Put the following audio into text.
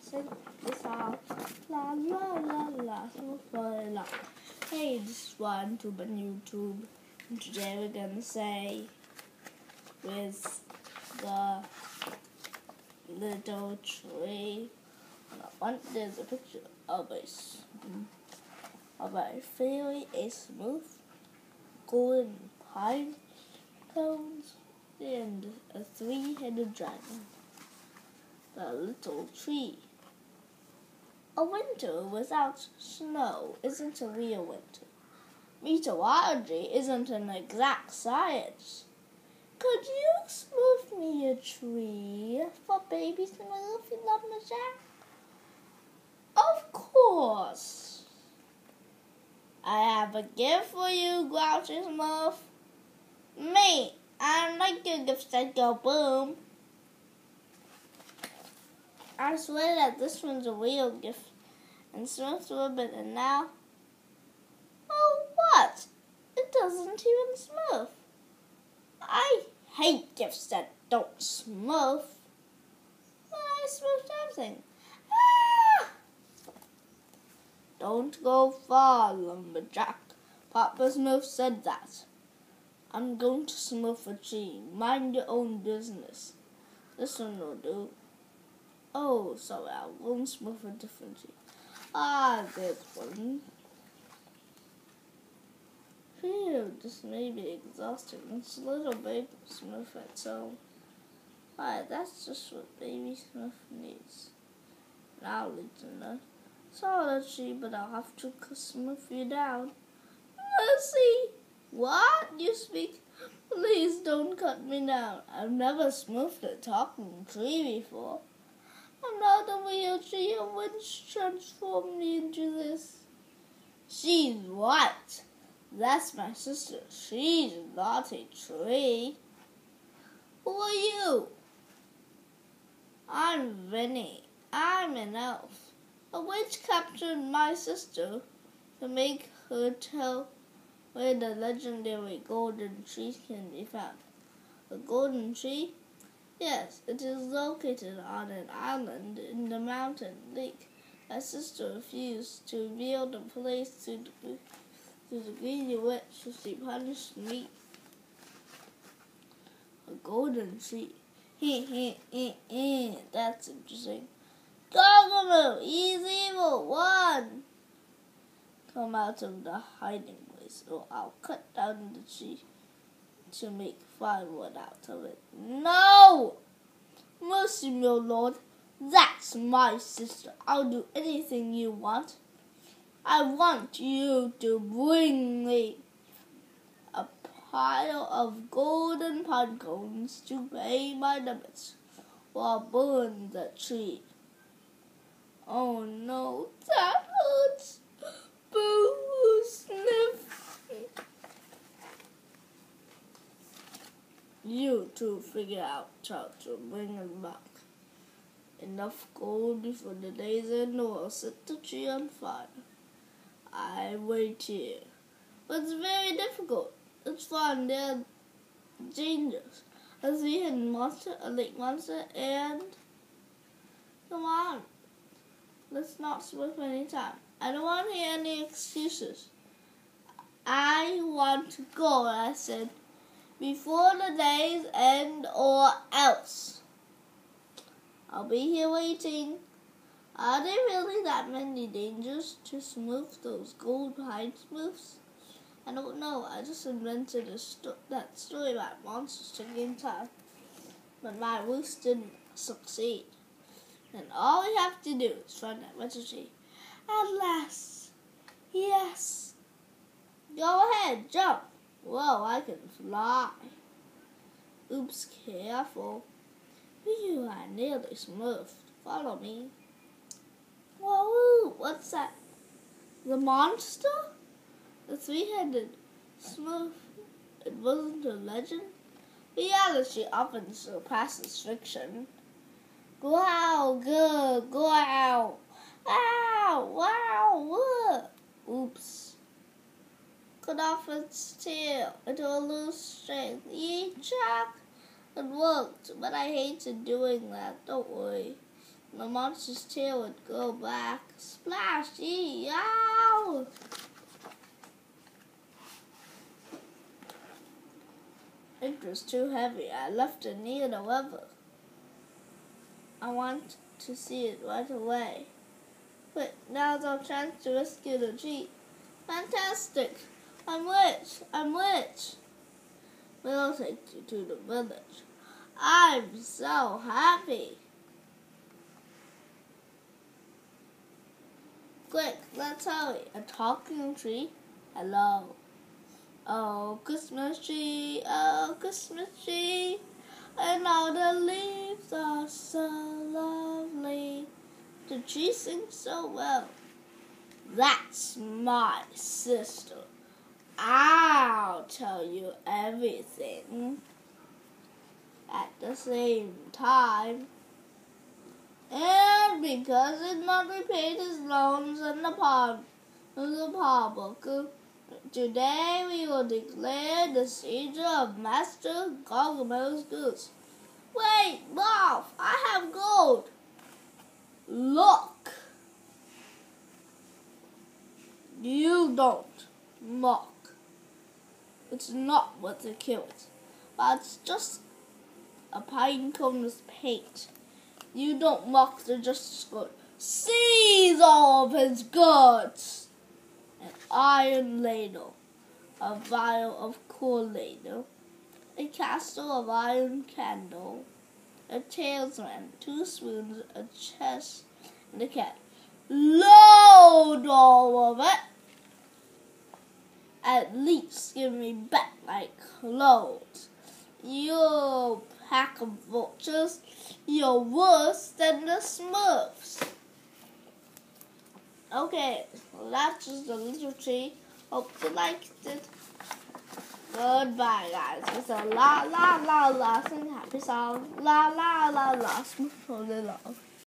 sing this song. La la la la, smooth for la. Hey, this is one tube on YouTube. And today we're gonna say with the little tree. One, there's a picture of a s- mm. of a fairy, a smooth golden pine cones and a three-headed dragon. The little tree. A winter without snow isn't a real winter. Meteorology isn't an exact science. Could you smooth me a tree for baby Smurf if you love my jack? Of course. I have a gift for you, Grouchy Smurf. Me, I like your gifts that go boom. I swear that this one's a real gift. And Smooth Ribbon, and now. Oh, what? It doesn't even smooth. I hate gifts that don't smooth. I smooth everything. Ah! Don't go far, Lumberjack. Papa Smurf said that. I'm going to smooth a tree. Mind your own business. This one will do. Oh, sorry, I won't smooth a different tree. Ah, there's one. Phew, this may be exhausting. It's a little baby smooth it, so. Alright, that's just what baby Smurf needs. Now, Lieutenant. Sorry, tree, but I'll have to smooth you down. Mercy! What? You speak? Please don't cut me down. I've never smoothed a talking tree before. I'm not a real tree, a witch transformed me into this. She's what? That's my sister. She's not a tree. Who are you? I'm Vinny. I'm an elf. A witch captured my sister to make her tell where the legendary golden tree can be found. The golden tree? Yes, it is located on an island in the mountain lake. My sister refused to reveal the place to the, to the greedy witch, so she punished me. A golden tree. That's interesting. Gargamel, he's evil. One. Come out of the hiding place, or I'll cut down the tree to make firewood out of it. No! Mercy, my lord. That's my sister. I'll do anything you want. I want you to bring me a pile of golden pine cones to pay my debts or burn the tree. Oh no, that hurts. Boo, sniff. You two figure out how to bring it back. Enough gold before the day's or I'll set the tree on fire. I wait here. But it's very difficult. It's fun. There are dangers. A three-headed monster, a lake monster, and... Come on. Let's not spend any time. I don't want to hear any excuses. I want to go, I said, before the day's end or else. I'll be here waiting. Are there really that many dangers to smooth those gold pine smooths? I don't know. I just invented a sto- that story about monsters to time. But my ruse didn't succeed. And all we have to do is find that tree. At last. Yes. Go ahead, jump. Whoa, I can fly. Oops, careful. You are nearly smooth. Follow me. Whoa, what's that? The monster? The three-headed smooth. It wasn't a legend. Reality often surpasses fiction. Wow, good, wow. Wow, wow, what? Oops. Cut off its tail. It will lose strength. Eat Jack. It worked, but I hated doing that. Don't worry. the monster's tail would go back. Splash! Yow! It was too heavy. I left it near the river. I want to see it right away. But now's our chance to rescue the Jeep. Fantastic! I'm rich! I'm rich! We'll take you to the village. I'm so happy! Quick, let's hurry. A talking tree? Hello. Oh, Christmas tree, oh, Christmas tree, and all the leaves are so lovely. The tree sings so well. That's my sister. I'll tell you everything at the same time. And because it's not repaid his loans and the pond, the power Today we will declare the seizure of Master Gargamel's goods. Wait, Ralph, I have gold. Look. You don't mock. It's not what they killed, but it's just a pine cone's paint. You don't mock the justice good. Seize all of his goods an iron ladle, a vial of coal ladle, a castle of iron candle, a talisman, two spoons, a chest, and a cat. Load all of it! At least give me back my clothes. You pack of vultures, you're worse than the Smurfs. Okay, well, that's just a little tree. Hope you liked it. Goodbye, guys. It's a la la la la and happy song. La la la la, smooth love.